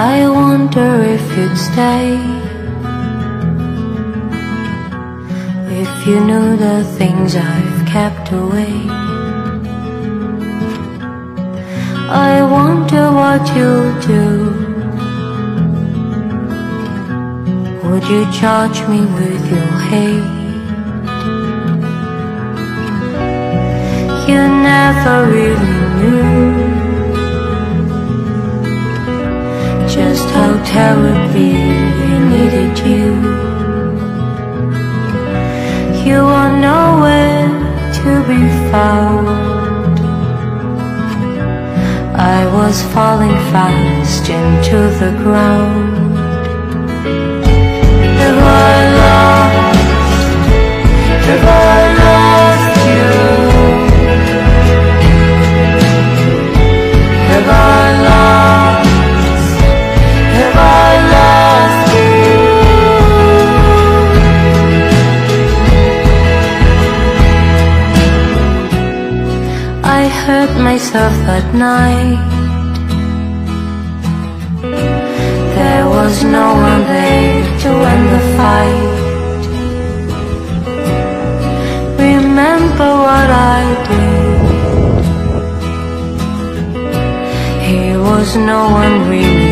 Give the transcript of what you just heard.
I wonder if you'd stay. If you knew the things I've kept away. I wonder what you'll do. Would you charge me with your hate? You never really knew Just how terribly I needed you. You are nowhere to be found. I was falling fast into the ground I hurt myself at night. There was no one there to end the fight. Remember what I did. He was no one real